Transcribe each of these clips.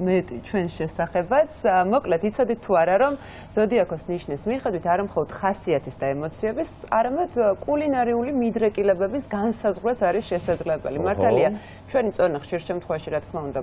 მეტი ჩვენ შესახებაც. მოკლედ, იცოდით თუ არა, რომ ზოდიაქოს ნიშნის მიხედვით არ მხოლოდ ხასიათის და ემოციების, არამედ კულინარიული მიდრეკილებების განსაზღვრაც არის შესაძლებელი. მართალია, ჩვენი წონა ხშირ შემთხვევაში, რა თქმა უნდა,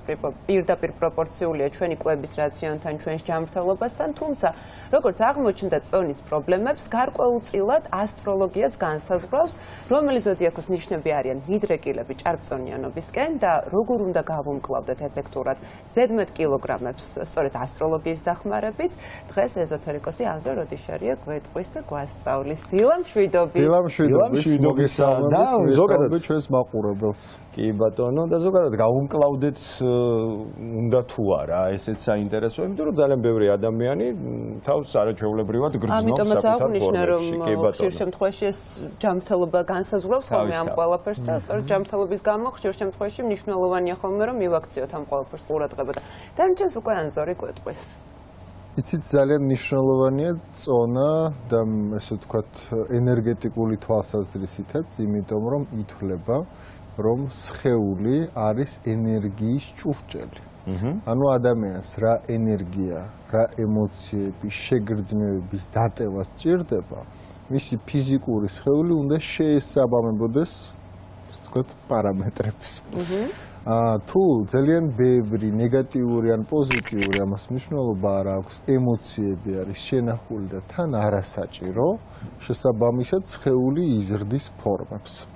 პირდაპირ პროპორციულია ჩვენი კვების რაციონთან, ჩვენს ჯანმრთელობასთან, თუმცა, როგორც აღმოჩნდა წონის პრობლემებს, გარკვეულწილად ასტროლოგიაც განსაზღვრავს, რომელი ზოდიაქოს ნიშნები არიან მიდრეკილები ჭარბწონიანობისკენ და როგორ უნდა გავუმკლავდეთ ეფექტურად ზედმეტ კილოგრამებს სწორედ ასტროლოგიის დახმარებით. დღეს ეზოთერიკოსი ანზო როდიშარია გვეტყვის და გვასწავლის დილამ შვიდობის დილამ შვიდობის მოგესალმებით და ზოგადად ჩვენს მაყურებელს. კი ბატონო და ზოგადად გავუმკლავდეთ უნდა თუ არა ესეც საინტერესოა იმიტომ რომ ძალიან ბევრი ადამიანი თავს არაჩვეულებრივად გრძნობს ბორბალში კი ბატონო. ხშირ შემთხვევაში ეს ჯანმრთელობა განსაზღვრავს ხოლმე ამ ყველაფერს და სწორედ ჯანმრთელობის გამო ხშირ შემთხვევაში მნიშვნელოვანია ხოლმე რომ მივაქციოთ ამ ყველაფერს ყურადღება და დანარჩენს უკვე ანზორი კვეთყვის იცით ძალიან მნიშვნელოვანია წონა და ესე ვთქვათ ენერგეტიკული თვალსაზრისითაც იმიტომ რომ ითვლება რომ სხეული არის ენერგიის ჭურჭელი. ანუ ადამიანს რა ენერგია, რა ემოციები, შეგრძნებების დატევა სჭირდება, მისი ფიზიკური სხეული უნდა შეესაბამებოდეს, ასე ვთქვათ, პარამეტრებს. აა თუ ძალიან ბევრი ნეგატიური ან პოზიტიური ამას მნიშვნელობა არ აქვს, ემოციები არის შენახული და თან არასაჭირო, შესაბამისად სხეული იზრდის ფორმებს.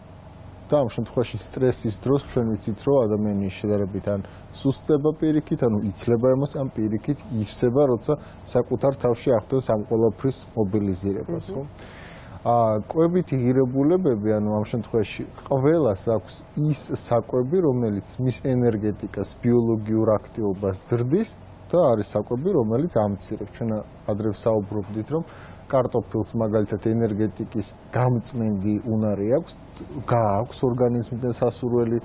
და ამ შემთხვევაში სტრესის დროს ჩვენ ვიცით რომ ადამიანი შედარებით ან სუსტდება პირიქით, ანუ იცლება ემოს ამ პირიქით ივსება, როცა საკუთარ თავში ახდენს ამ ყოლაფრის მობილიზირებას, ხო? აა კვებითი ღირებულებები, ანუ ამ შემთხვევაში ყველას აქვს ის საკვები, რომელიც მის ენერგეტიკას, ბიოლოგიურ აქტივობას ზრდის და არის საკვები, რომელიც ამცირებს. ჩვენ ადრე საუბრობდით, რომ კარტოფილს მაგალითად ენერგეტიკის გამწმენდი უნარი აქვს, გააქვს ორგანიზმიდან სასურველი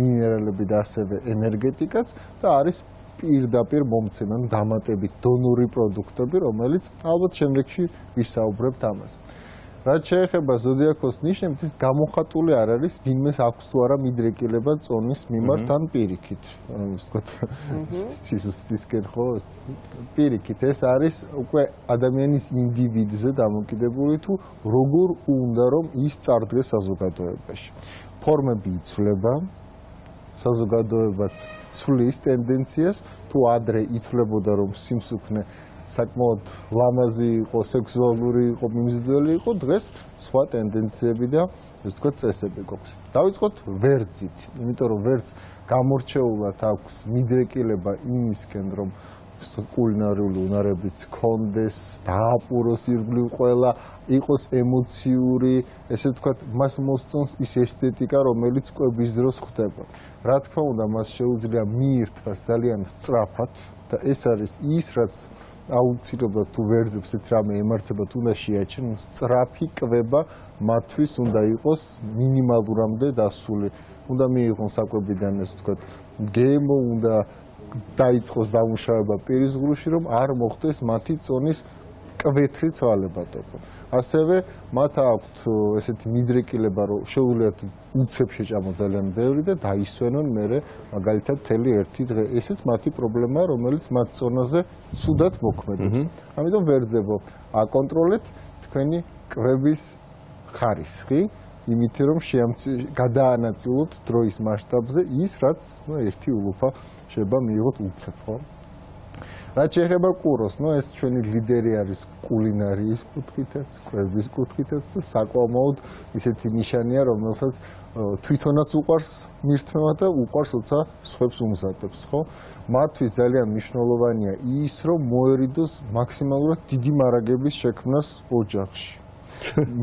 მინერალები და ასევე ენერგეტიკაც და არის პირდაპირ მომცემ, ანუ დამატებით დონური პროდუქტები, რომელიც ალბათ შემდეგში ვისაუბრებთ ამაზე. რაც შეეხება ზოდიაქოს ნიშნებს, ის გამოხატული არ არის, ვინმეს აქვს თუ არა მიდრეკილება წონის მიმართ ან პირიქით. ანუ ისე ვთქვათ, სისუსტისკენ ხო პირიქით ეს არის უკვე ადამიანის ინდივიდზე დამოკიდებული თუ როგორ უნდა რომ ის წარდგეს საზოგადოებაში. ფორმები იცვლება, საზოგადოებაც ცვლის ტენდენციას, თუ ადრე იცვლებოდა რომ სიმსუქნე საკმაოდ ლამაზი იყო, სექსუალური იყო, მიმზიდველი იყო, დღეს სხვა ტენდენციები და ესე ვთქვათ, წესები გვაქვს. დავიწყოთ ვერძით, იმიტომ რომ ვერძ გამორჩეულად აქვს მიდრეკილება იმისკენ, რომ კულინარიული უნარებიც კონდეს, დააპუროს ირგვლივ ყველა, იყოს ემოციური, ესე ვთქვათ, მას მოსწონს ის ესთეტიკა, რომელიც კვების დროს ხდება. რა თქმა უნდა, მას შეუძლია მიირთვას ძალიან სწრაფად და ეს არის ის, რაც აუცილებლად თუ ვერძებს ეს რამე ემართება თუნდა შეაჩენ სწრაფი კვება მათთვის უნდა იყოს მინიმალურამდე დასული უნდა მიიღონ საკვებიდან ეს თქვა გემო უნდა დაიწყოს დამუშავება პირის ღრუში რომ არ მოხდეს მათი წონის კვეთრი ცვალებადობა. ასევე მათ აქვთ ესეთი მიდრეკილება, რომ შეუძლიათ უცებ შეჭამო ძალიან ბევრი და დაისვენონ მერე მაგალითად თელი ერთი დღე. ესეც მათი პრობლემაა, რომელიც მათ წონაზე ცუდად მოქმედებს. ამიტომ ვერძებო, აკონტროლეთ თქვენი კვების ხარისხი. იმით რომ შეამცი გადაანაწილოთ დროის მასშტაბზე ის რაც ნუ ერთი ულუფა შეიძლება მიიღოთ უცებ ხო რაც შეეხება კუროს, ნუ ეს ჩვენი ლიდერი არის კულინარიის კუთხითაც, კვების კუთხითაც და საკმაოდ ისეთი ნიშანია, რომელსაც თვითონაც უყარს მირთმევა და უყარს თორსა სხვებს უმზადებს, ხო? მათთვის ძალიან მნიშვნელოვანია ის, რომ მოერიდოს მაქსიმალურად დიდი მარაგების შექმნას ოჯახში.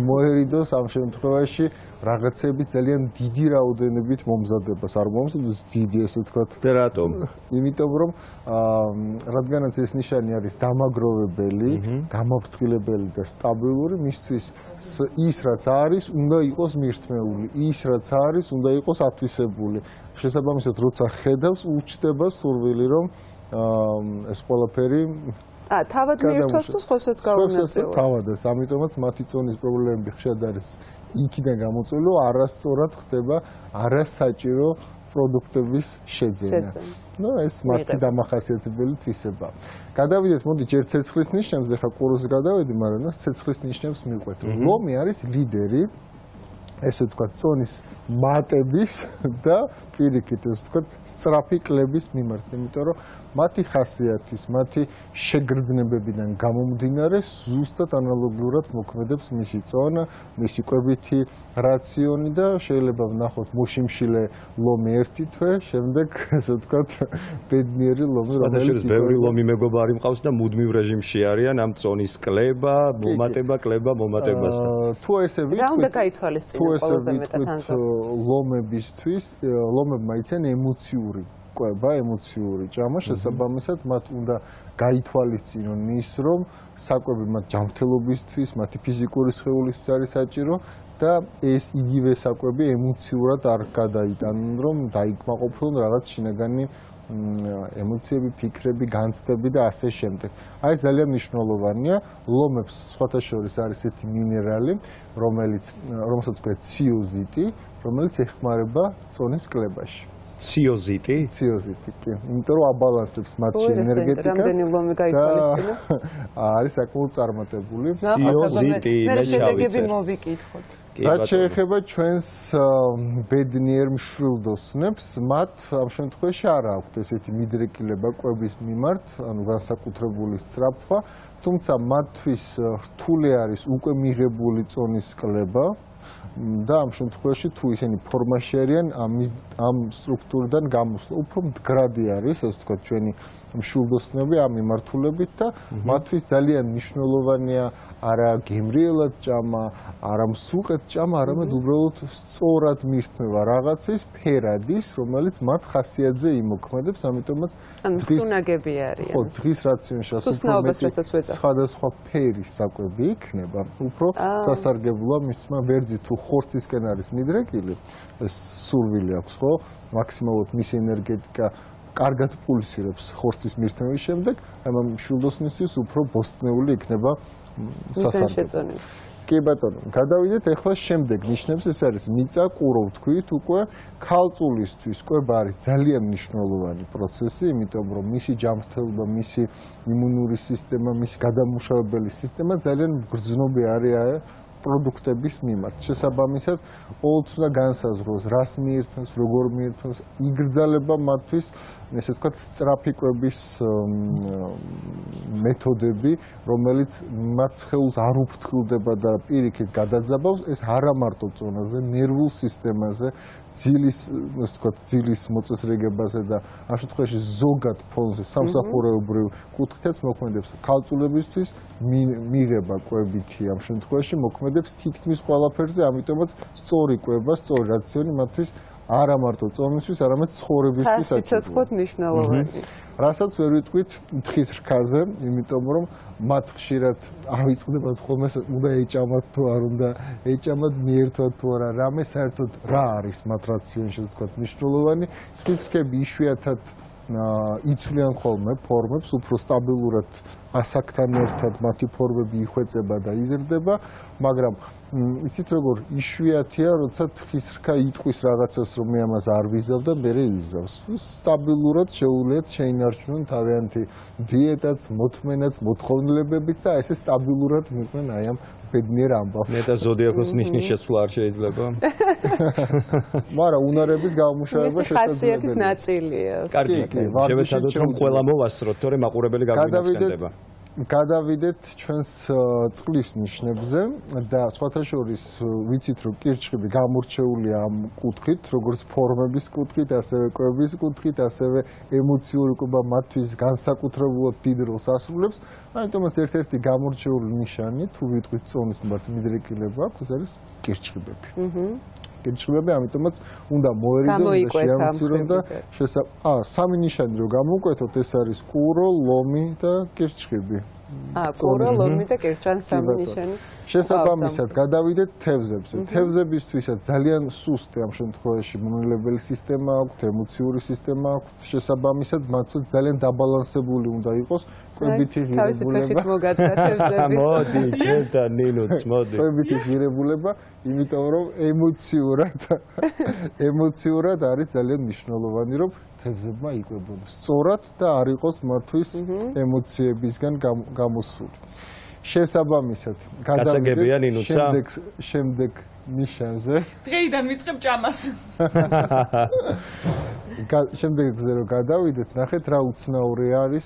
მოერიდოს ამ შემთხვევაში. რაღაცების ძალიან დიდი რაოდენობით მომზადებას არ მომზადებს დიდი ესე ვთქვათ. და რატომ? იმიტომ რომ რადგანაც ეს ნიშანი არის დამაგროვებელი გამაფრთხილებელი და სტაბილური მისთვის ის რაც არის უნდა იყოს მირთმეული. ის რაც არის უნდა იყოს ათვისებული. შესაბამისად როცა ხედავს უჩდება სურვილი რომ ეს ყველაფერი ა თავად მიერთოს თუ სხვებსაც გაუნაწილოს. სხვებსაც თავადაც, ამიტომაც მათი წონის პრობლემები ხშირად არის იქიდან გამოწვეული, არასწორად ხდება არასაჭირო პროდუქტების შეძენა. ну ეს მათი დამახასიათებელი თვისება. გადავიდეთ, მოდი ჯერ ცეცხლის ნიშნებს, ახლა კურსს გადავედი, მაგრამ ნუ ცეცხლის ნიშნებს მიყვეთ. ლომი არის ლიდერი ესე თქვა წონის მატების და პირიქით ესე თქვა სწრაფი კლების მიმართ, იმიტომ რომ მათი ხასიათის, მათი შეგრძნებებიდან გამომდინარე ზუსტად ანალოგიურად მოქმედებს მისი წონა, მისი კვებითი რაციონი და შეიძლება ვნახოთ მუშიმშილე ლომი ერთი თვე, შემდეგ ესე ვთქვათ ბედნიერი ლომი, რომელიც ბევრი ლომი მეგობარი მყავს და მუდმივ რეჟიმში არიან ამ წონის კლება, მომატება, კლება, მომატებასთან. თუ ესე ვიტყვით, რა უნდა გაითვალისწინოს ყველაზე მეტად ანზო? ლომებისთვის, ლომებმა იციან ემოციური ყვება ემოციური ჭამა შესაბამისად მათ უნდა გაითვალისწინონ ის რომ საკვები მათ ჯანმრთელობისთვის მათი ფიზიკური სხეულისთვის არის საჭირო და ეს იგივე საკვები ემოციურად არ გადაიტანონ რომ დაიკმაყოფილონ რაღაც შინაგანი ემოციები, ფიქრები, განცდები და ასე შემდეგ. აი ძალიან მნიშვნელოვანია. ლომებს სხვათა შორის არის ერთი მინერალი, რომელიც რომელსაც ქვია ციოზიტი, რომელიც ეხმარება წონის კლებაში. ციოზიტი? ციოზიტი, კი. იმიტომ რომ აბალანსებს მათში ენერგეტიკას. რამდენი ლომი გაიქვალისწინა? არის საკმაოდ წარმატებული. ციოზიტი, მე შედეგები მოვიკითხოთ. რაც შეეხება ჩვენს ბედნიერ მშვილდოსნებს, მათ ამ შემთხვევაში არ აქვთ ესეთი მიდრეკილება კვების მიმართ, ანუ განსაკუთრებული სწრაფვა, თუმცა მათთვის რთული არის უკვე მიღებული წონის კლება. და ამ შემთხვევაში თუ ისინი ფორმაში არიან ამ ამ სტრუქტურიდან გამოსვლა უფრო მდგრადი არის ასე ვთქვათ ჩვენი მშულდოსნები ამ მიმართულებით და მათთვის ძალიან მნიშვნელოვანია არა გემრიელად ჭამა, არა მსუყეთ ჭამა, არამედ უბრალოდ სწორად მირთმევა რაღაცის ფერადის, რომელიც მათ ხასიათზე იმოქმედებს, ამიტომაც დღის სუნაგები არიან. ხო, დღის რაციონში სხვადასხვა ფერის საკვები იქნება, უფრო სასარგებლოა მის თმა ვერძი თუ ხორცისკენ არის მიდრეკილი, ეს სურვილი აქვს, ხო? მაქსიმალურად მის ენერგეტიკა კარგად პულსირებს ხორცის მირთმევის შემდეგ, ამ შულდოსნისთვის უფრო ბოსტნეული იქნება სასარგებლო. კი ბატონო, გადავიდეთ ახლა შემდეგ ნიშნებს ეს არის მიწა ყურო ვთქვით უკვე ქალწულისთვის არის ძალიან მნიშვნელოვანი პროცესი, იმიტომ რომ მისი ჯანმრთელობა, მისი იმუნური სისტემა, მისი გადამუშავებელი სისტემა ძალიან გრძნობი არის პროდუქტების მიმართ. შესაბამისად, ყოველთვის უნდა განსაზღვროს, რას მიირთმევს, როგორ მიირთმევს, იგრძალება მათთვის, ესე ვთქვათ, სტრაფიკების მეთოდები, რომელიც მათ ხელს არ უფრთხილდება და პირიქით გადაძაბავს, ეს არა მარტო წონაზე, ნერვულ სისტემაზე, ძილის, ასე ვთქვათ, ძილის მოწესრიგებაზე და ამ შემთხვევაში ზოგად ფონზე სამსახურეობრივ კუთხითაც მოქმედებს. ქალწულებისთვის მიღება კვებითი ამ შემთხვევაში მოქმედებს თითქმის ყველაფერზე, ამიტომაც სწორი კვება, სწორი რაციონი მათთვის არა მარტო წონისთვის, არამედ ცხოვრებისთვის საჭიროა. სიცოცხლე მნიშვნელოვანია. რასაც ვერ ვიტყვით თხის რქაზე, იმიტომ რომ მათ ხშირად ავიწყდებათ ხოლმე უნდა ეჭამათ თუ არ უნდა ეჭამათ მიერთვათ თუ არა, რამე საერთოდ რა არის მათ რაციონში თქვა მნიშვნელოვანი. თხის რქები იშვიათად იცვლიან ხოლმე ფორმებს, უფრო სტაბილურად ასაკთან ერთად მათი ფორმები იხვეწება და იზრდება, მაგრამ იცით როგორ იშვიათია, როცა თხის რქა იტყვის რაღაცას, რომ მე ამას არ ვიზავ და მე რეიზავს. სტაბილურად შეუძლიათ შეინარჩუნონ თავიანთი დიეტაც, მოთმენაც, მოთხოვნილებებიც და ესე სტაბილურად მიყვნენ აი ამ ბედნიერ ამბავს. მე და ზოდიაქოს ნიშნის შეცვლა არ შეიძლება. მაგრამ უნარების გამომუშავება შესაძლებელია. ეს ხასიათის ნაწილია. კარგი, შევეცადოთ რომ ყველა მოვასწროთ, თორემ მაყურებელი გამიგაცდება. გადავიდეთ ჩვენს წყლის ნიშნებზე და სხვათა შორის ვიცით რომ კირჩხიბი გამორჩეულია ამ კუთხით, როგორც ფორმების კუთხით, ასევე კვების კუთხით, ასევე ემოციური კვება მათთვის განსაკუთრებულად დიდ როლს ასრულებს. ამიტომაც ერთ-ერთი გამორჩეული ნიშანი, თუ ვიტყვით წონის მიმართ მიდრეკილება, ეს არის კირჩხიბები. აჰა. კირჩხიბები, ამიტომაც უნდა მოერიდო და შეამცირონ და შესა ა სამი ნიშანი რომ გამოვკვეთოთ ეს არის კურო, ლომი და კირჩხიბი. აა, ყურა, ლომი და კერჩან სამი ნიშანი. შესაბამისად, გადავიდეთ თევზებზე. თევზებისთვისაც ძალიან სუსტი ამ შემთხვევაში მონელებელი სისტემა აქვს, ემოციური სისტემა აქვს. შესაბამისად, მათაც ძალიან დაბალანსებული უნდა იყოს კვებითი ღირებულება. მოგაძდა თევზები. მოდი, ჩემთა ნინოც, მოდი. კვებითი ღირებულება, იმიტომ რომ ემოციურად ემოციურად არის ძალიან მნიშვნელოვანი, რომ თევზებმა იკვებონ სწორად და არ იყოს მართვის ემოციებისგან გამოსული. შესაბამისად, გადაგებია ნინუცა. შემდეგ შემდეგ ნიშანზე. დღეიდან ვიწყებ ჭამას. შემდეგზე რომ გადავიდეთ, ნახეთ რა უცნაური არის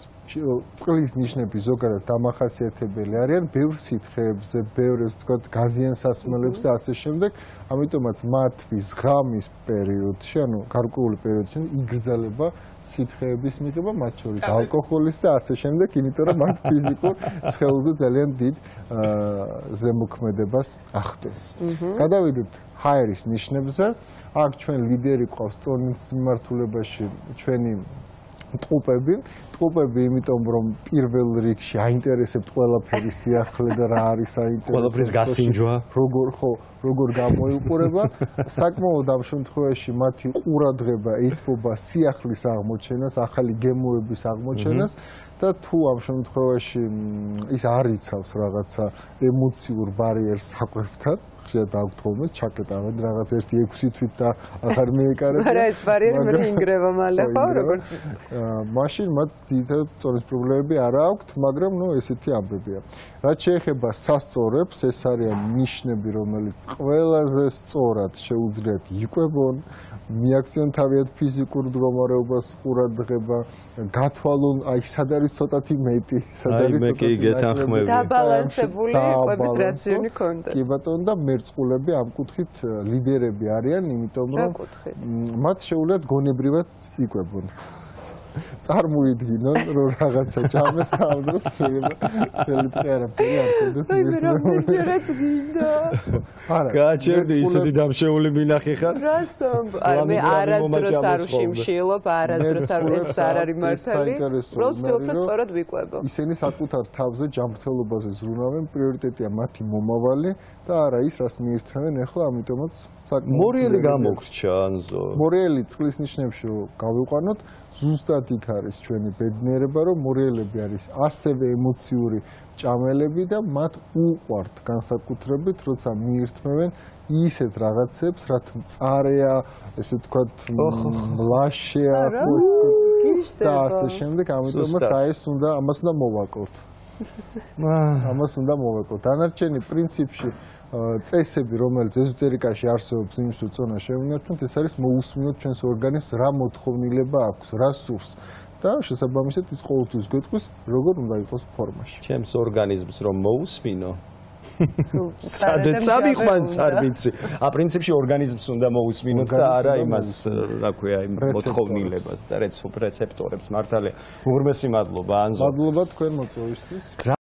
წყლის ნიშნები ზოგადად დამახასიათებელი არიან ბევრ სითხეებზე, ბევრ ეს თქვა გაზიან სასმელებს და ასე შემდეგ. ამიტომაც მათთვის ღამის პერიოდში, ანუ გარკვეული პერიოდში იგრძელება სითხეების მიღება, მათ შორის ალკოჰოლის და ასე შემდეგ, იმიტომ რომ მათ ფიზიკურ სხეულზე ძალიან დიდ ზემოქმედებას ახდენს. გადავიდეთ ჰაერის ნიშნებზე. აქ ჩვენ ლიდერი ყავს წონის მიმართულებაში ჩვენი ტყუპები. ტყუპები, იმიტომ რომ პირველ რიგში აინტერესებთ ყველაფერი სიახლე და რა არის საინტერესო. ყველაფრის გასინჯვა. როგორ ხო, როგორ გამოიყურება. საკმაოდ ამ შემთხვევაში მათი ყურადღება ეთმობა სიახლის აღმოჩენას, ახალი გემოების აღმოჩენას და თუ ამ შემთხვევაში ის არ იცავს რაღაცა ემოციურ ბარიერს საკვებთან, ხშირად აქვთ ხოლმე ჩაკეტავენ რაღაც 1-6 თვით და აღარ მიეკარებიან. მაგრამ ეს ბარიერი მე ინგრევა მალე ხო როგორც მაშინ მათ დიდად წონის პრობლემები არ აქვთ, მაგრამ ნუ ესეთი ამბებია. რაც შეეხება სასწორებს, ეს არიან ნიშნები, რომელიც ყველაზე სწორად შეუძლიათ იკვებონ, მიაქციონ თავიანთ ფიზიკურ მდგომარეობას ყურადღება, გათვალონ, აი სად არის ცოტათი მეტი, სად არის ცოტათი აი მე კი გეთანხმები. დაბალანსებული ყვების რაციონი ქონდა. კი ბატონო და მერწყულები ამ კუთხით ლიდერები არიან, იმიტომ რომ მათ შეუძლიათ გონებრივად იკვებონ. წარმოიდგინონ რომ რაღაცა დროს შეიძლება შეიძლება არაფერი არ კონდეთ მე რა მეჯერაც გინდა არა გაჩერდი ისეთი დამშეული მინახი ხარ? რასომ არა მე არასდროს არ უშიმშილობ არასდროს არ ეს არ არის მართალი. პროცესი უფრო სწორად ვიყვებო ისინი საკუთარ თავზე ჯანმრთელობაზე ზრუნავენ პრიორიტეტია მათი მომავალი და არა ის რას მიირთმევენ ახლა ამიტომაც საკმაოდ მორიელი გამოგრჩა ანზო მორიელი წყლის ნიშნებში გავიყვანოთ ზუსტად იქ არის ჩვენი ბედნიერება, რომ მორიელები არის ასევე ემოციური ჭამელები და მათ უყვართ განსაკუთრებით, როცა მიირთმევენ ისეთ რაღაცებს, რაც მწარეა, ესე ვთქვათ, ლაშეა, და ასე შემდეგ, ამიტომაც აი ეს უნდა ამას უნდა მოვაკლოთ. ამას უნდა მოვეკოთ. დანარჩენი პრინციპში წესები, რომელიც ეზოტერიკაში არსებობს, იმის უწონა შევინარჩუნოთ, ეს არის მოусმინოთ ჩვენს ორგანიზმს რა მოთხოვნილება აქვს, რა სურს და შესაბამისად ის ყოველთვის გვეთქვის, როგორ უნდა იყოს ფორმაში. ჩემს ორგანიზმს რომ მოусმინო, სადე წამიყვანს არ ვიცი. ა პრინციპში ორგანიზმს უნდა მოусმინოთ და არა იმას, რა ქვია, იმ მოთხოვნილებას და რეცეპტორებს მართალია. უღრმესი მადლობა ანზო. მადლობა თქვენ მოწვევისთვის.